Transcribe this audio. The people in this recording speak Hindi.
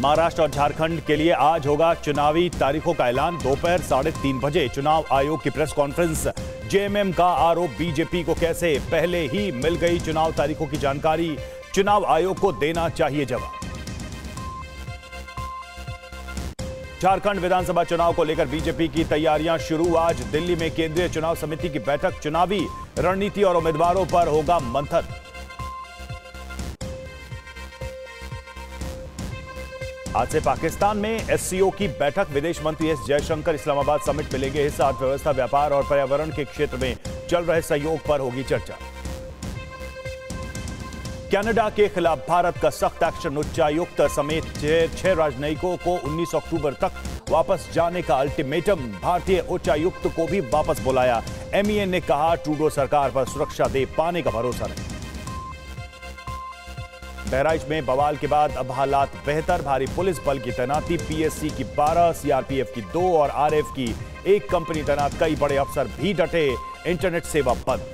महाराष्ट्र और झारखंड के लिए आज होगा चुनावी तारीखों का ऐलान। दोपहर साढ़े तीन बजे चुनाव आयोग की प्रेस कॉन्फ्रेंस। जेएमएम का आरोप, बीजेपी को कैसे? पहले ही मिल गई चुनाव तारीखों की जानकारी। चुनाव आयोग को देना चाहिए जवाब। झारखंड विधानसभा चुनाव को लेकर बीजेपी की तैयारियाँ शुरू। आज दिल्ली में केंद्रीय चुनाव समिति की बैठक। चुनावी रणनीति और उम्मीदवारों पर होगा मंथन। आज से पाकिस्तान में एससीओ की बैठक, विदेश मंत्री एस जयशंकर इस्लामाबाद समिट में लेंगे हिस्सा अर्थव्यवस्था, व्यापार और पर्यावरण के क्षेत्र में चल रहे सहयोग पर होगी चर्चा। कनाडा के खिलाफ भारत का सख्त एक्शन, उच्चायुक्त समेत छह राजनयिकों को 19 अक्टूबर तक वापस जाने का अल्टीमेटम, भारतीय उच्चायुक्त को भी वापस बुलाया। एमईए ने कहा, ट्रूडो सरकार पर सुरक्षा दे पाने का भरोसा नहीं। बहराइच में बवाल के बाद अब हालात बेहतर। भारी पुलिस बल की तैनाती पीएससी की 12 सीआरपीएफ की दो और आरएफ की एक कंपनी तैनात। कई बड़े अफसर भी डटे। इंटरनेट सेवा बंद।